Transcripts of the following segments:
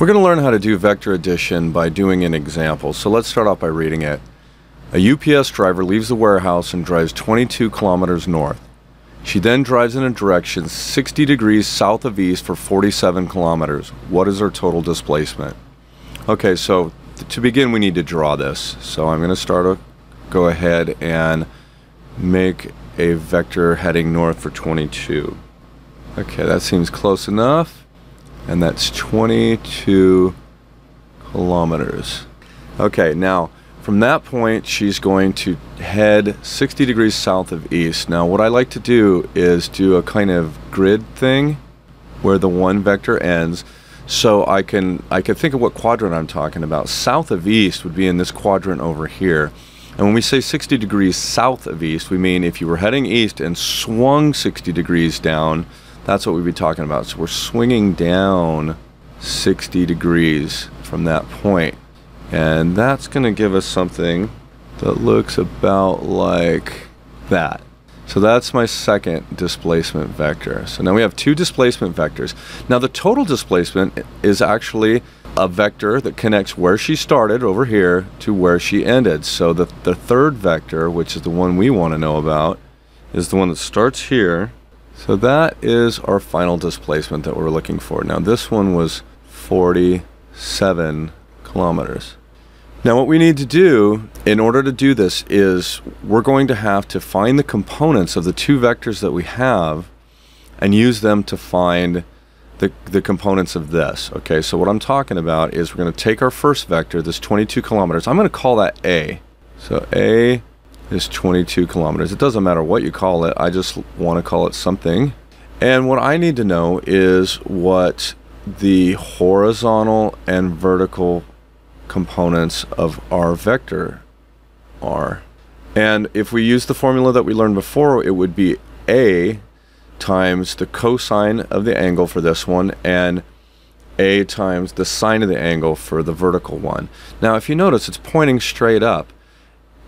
We're going to learn how to do vector addition by doing an example. So let's start off by reading it. A UPS driver leaves the warehouse and drives 22 kilometers north. She then drives in a direction 60 degrees south of east for 47 kilometers. What is her total displacement? Okay, so to begin we need to draw this. So I'm going to start a, go ahead and make a vector heading north for 22. Okay, that seems close enough and that's 22 kilometers. Okay, now from that point, she's going to head 60 degrees south of east. Now, what I like to do is do a kind of grid thing where the one vector ends so I can I can think of what quadrant I'm talking about. South of east would be in this quadrant over here. And when we say 60 degrees south of east, we mean if you were heading east and swung 60 degrees down, that's what we'd be talking about. So we're swinging down 60 degrees from that point. And that's going to give us something that looks about like that. So that's my second displacement vector. So now we have two displacement vectors. Now the total displacement is actually a vector that connects where she started over here to where she ended. So the, the third vector, which is the one we want to know about, is the one that starts here so that is our final displacement that we're looking for. Now this one was 47 kilometers. Now what we need to do in order to do this is we're going to have to find the components of the two vectors that we have and use them to find the, the components of this. Okay, so what I'm talking about is we're going to take our first vector, this 22 kilometers. I'm going to call that A. So A is 22 kilometers. It doesn't matter what you call it, I just want to call it something. And what I need to know is what the horizontal and vertical components of our vector are. And if we use the formula that we learned before, it would be a times the cosine of the angle for this one and a times the sine of the angle for the vertical one. Now if you notice it's pointing straight up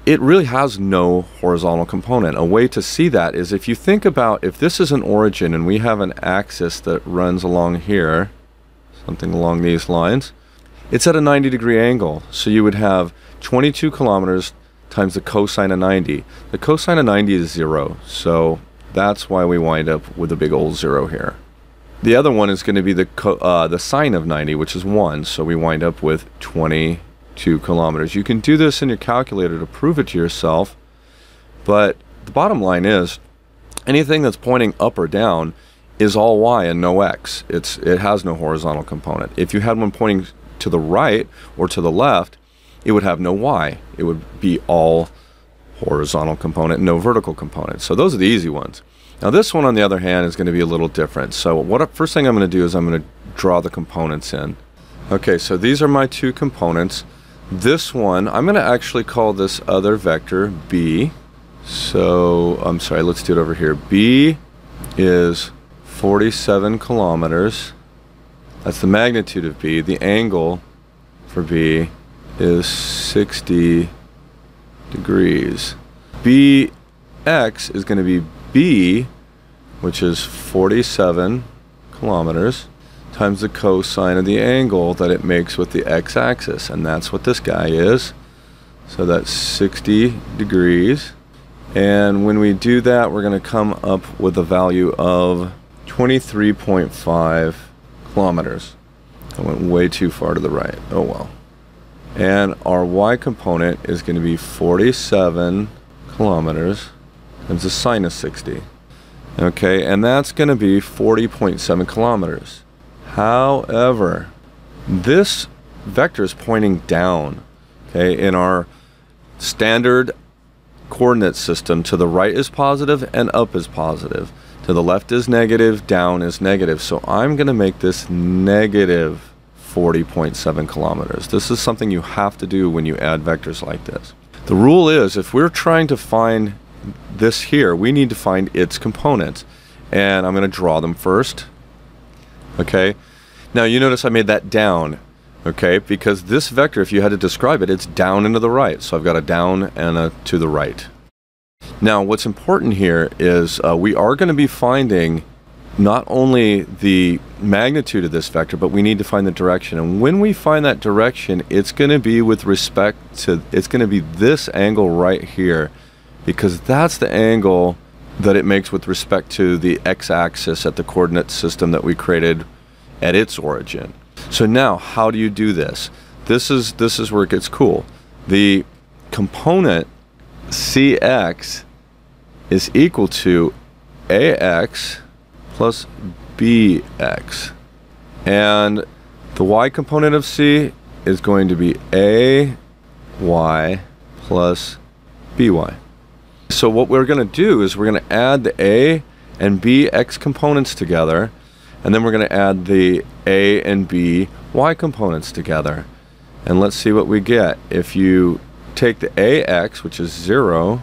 it really has no horizontal component. A way to see that is if you think about if this is an origin and we have an axis that runs along here, something along these lines, it's at a 90 degree angle. So you would have 22 kilometers times the cosine of 90. The cosine of 90 is zero, so that's why we wind up with a big old zero here. The other one is going to be the uh, the sine of 90, which is 1, so we wind up with 20 two kilometers. You can do this in your calculator to prove it to yourself, but the bottom line is anything that's pointing up or down is all y and no x. It's it has no horizontal component. If you had one pointing to the right or to the left, it would have no y. It would be all horizontal component, no vertical component. So those are the easy ones. Now this one on the other hand is going to be a little different. So what first thing I'm going to do is I'm going to draw the components in. Okay, so these are my two components. This one, I'm going to actually call this other vector B. So, I'm sorry, let's do it over here. B is 47 kilometers. That's the magnitude of B. The angle for B is 60 degrees. BX is going to be B, which is 47 kilometers times the cosine of the angle that it makes with the x-axis and that's what this guy is. So that's 60 degrees. And when we do that we're going to come up with a value of 23.5 kilometers. I went way too far to the right. Oh well. And our y component is going to be 47 kilometers times the sine of 60 okay and that's going to be 40.7 kilometers However, this vector is pointing down. Okay, in our standard coordinate system, to the right is positive and up is positive. To the left is negative, down is negative. So I'm going to make this negative 40.7 kilometers. This is something you have to do when you add vectors like this. The rule is if we're trying to find this here, we need to find its components. And I'm going to draw them first okay? Now you notice I made that down, okay? Because this vector, if you had to describe it, it's down and to the right. So I've got a down and a to the right. Now what's important here is uh, we are going to be finding not only the magnitude of this vector, but we need to find the direction. And when we find that direction, it's going to be with respect to, it's going to be this angle right here, because that's the angle that it makes with respect to the x-axis at the coordinate system that we created at its origin. So now, how do you do this? This is, this is where it gets cool. The component cx is equal to ax plus bx. And the y component of c is going to be a y plus by. So what we're going to do is we're going to add the a and bx components together, and then we're going to add the a and b y components together. And let's see what we get. If you take the ax, which is 0,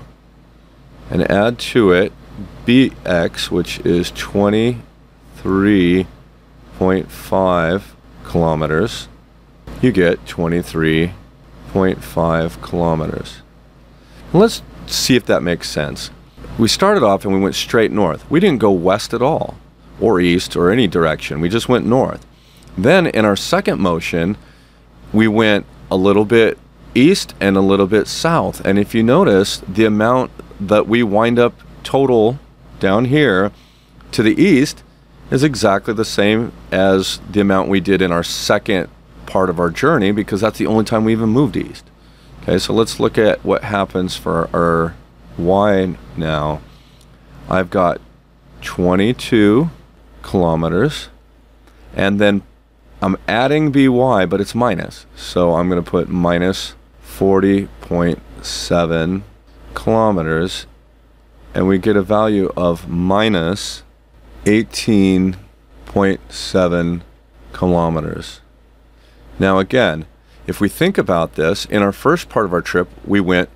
and add to it bx, which is 23.5 kilometers, you get 23.5 kilometers. Let's see if that makes sense. We started off and we went straight north. We didn't go west at all, or east, or any direction. We just went north. Then in our second motion, we went a little bit east and a little bit south. And if you notice, the amount that we wind up total down here to the east is exactly the same as the amount we did in our second part of our journey because that's the only time we even moved east. Okay, so let's look at what happens for our y now. I've got 22 kilometers and then I'm adding by but it's minus so I'm going to put minus 40.7 kilometers and we get a value of minus 18.7 kilometers. Now again, if we think about this, in our first part of our trip, we went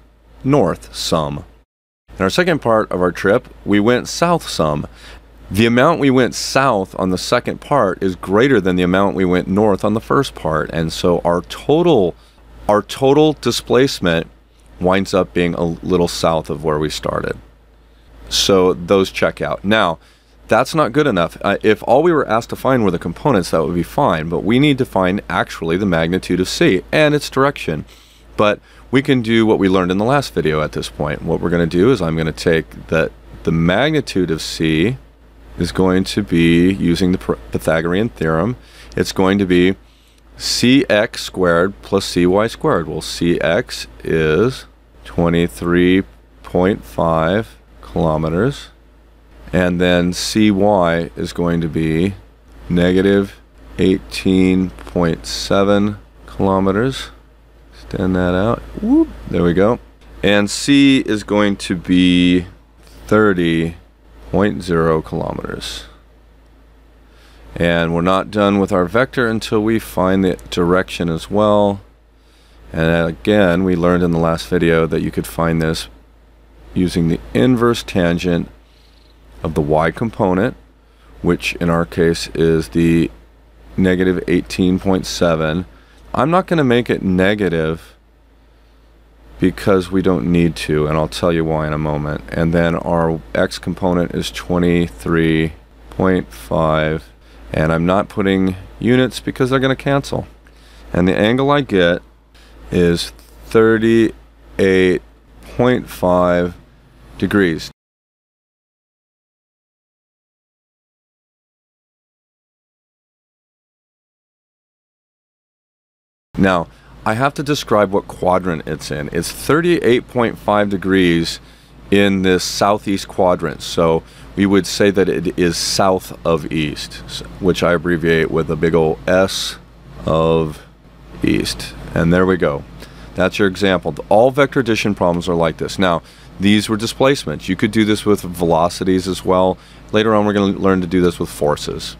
north some. In our second part of our trip, we went south some. The amount we went south on the second part is greater than the amount we went north on the first part. And so our total our total displacement winds up being a little south of where we started. So those check out. Now, that's not good enough. Uh, if all we were asked to find were the components, that would be fine, but we need to find actually the magnitude of C and its direction. But we can do what we learned in the last video at this point. What we're going to do is I'm going to take that the magnitude of C is going to be, using the Pythagorean theorem, it's going to be cx squared plus cy squared. Well, cx is 23.5 kilometers. And then cy is going to be negative 18.7 kilometers. Extend that out. Whoop, there we go. And c is going to be 30.0 kilometers. And we're not done with our vector until we find the direction as well. And again, we learned in the last video that you could find this using the inverse tangent of the y component, which in our case is the negative 18.7. I'm not going to make it negative because we don't need to, and I'll tell you why in a moment. And then our x component is 23.5 and I'm not putting units because they're going to cancel. And the angle I get is 38.5 degrees. Now, I have to describe what quadrant it's in. It's 38.5 degrees in this southeast quadrant. So we would say that it is south of east, which I abbreviate with a big old S of east. And there we go. That's your example. All vector addition problems are like this. Now, these were displacements. You could do this with velocities as well. Later on, we're going to learn to do this with forces.